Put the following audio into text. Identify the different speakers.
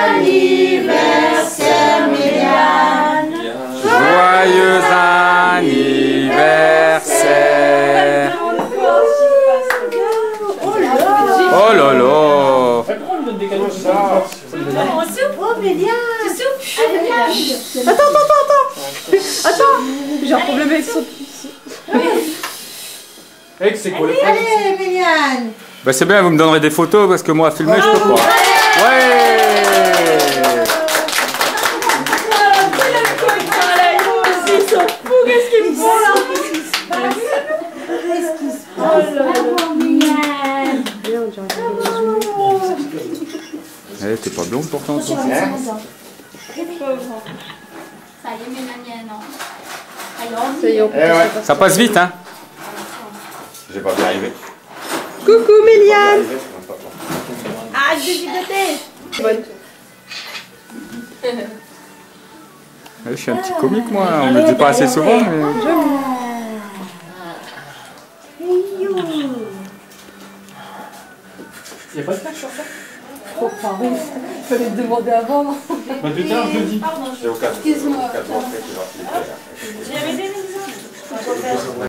Speaker 1: anniversaire, Méliane.
Speaker 2: Joyeux anniversaire. Oh là là.
Speaker 1: Oh, Méliane.
Speaker 3: Attends, attends, attends, attends. Attends, j'ai un problème avec son.
Speaker 4: Eh, c'est quoi
Speaker 1: Allez, Méliane.
Speaker 2: Bah c'est bien, vous me donnerez des photos parce que moi à filmer je peux pas. Ouais.
Speaker 3: Qu'est-ce qu'il me
Speaker 1: Qu'est-ce qui se passe Oh.
Speaker 2: Eh, t'es pas blonde pourtant toi.
Speaker 5: Ça y est, Mélanie, non. Alors,
Speaker 3: Ça y est, on peut
Speaker 4: Eh ouais.
Speaker 2: Ça passe vite hein
Speaker 4: J'ai pas bien arrivé.
Speaker 3: Coucou Méliane
Speaker 1: Ah.
Speaker 3: Bonne.
Speaker 2: Eh, Je suis un petit comique moi, on me le dit pas assez souvent mais...
Speaker 4: Y'a pas de sur ça
Speaker 3: Oh, pardon, fallait te demander avant.
Speaker 4: Bah, tout à l'heure, je le dis.
Speaker 5: pardon,
Speaker 4: C'est au cas où.
Speaker 5: excuse-moi.
Speaker 1: J'avais des